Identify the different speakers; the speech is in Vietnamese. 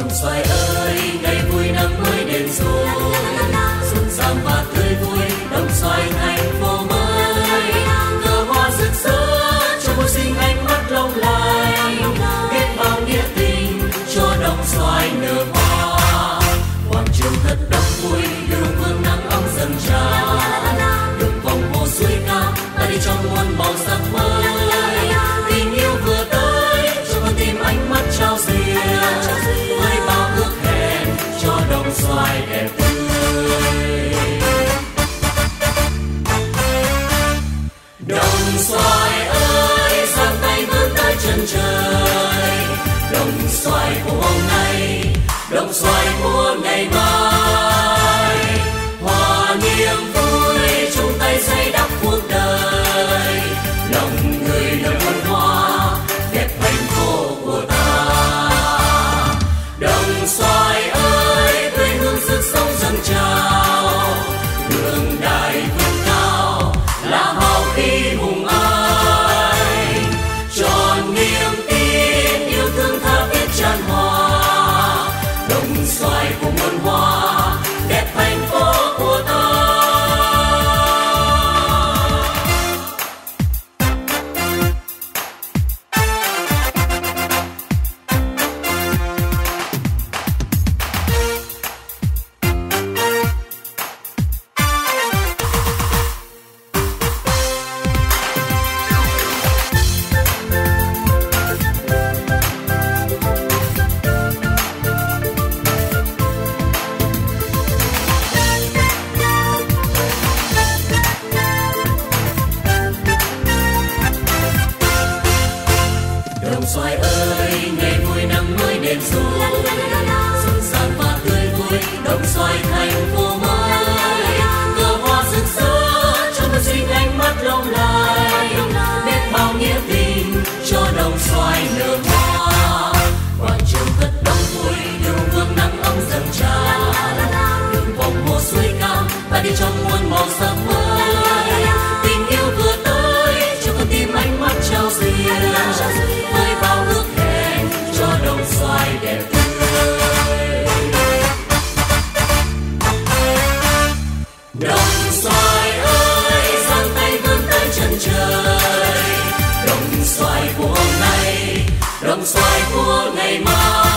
Speaker 1: đồng xoài ơi, ngày vui năm mới đến rồi. Xuân sang và tươi vui đồng xoài ngày đồng xoài mùa ngày mai. đi trong muôn màu sắc mới. Tình yêu vừa tới cho con tim ánh mắt trao duyên. Với bao ước hẹn cho đồng xoài đẹp tươi. Đồng xoài ơi, giang tay vươn tới chân trời. Đồng xoài của hôm đồng xoài của ngày mai.